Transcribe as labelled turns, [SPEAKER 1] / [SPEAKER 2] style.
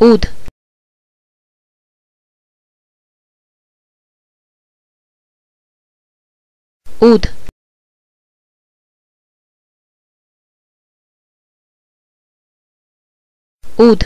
[SPEAKER 1] ऊद। ऊद। ऊद।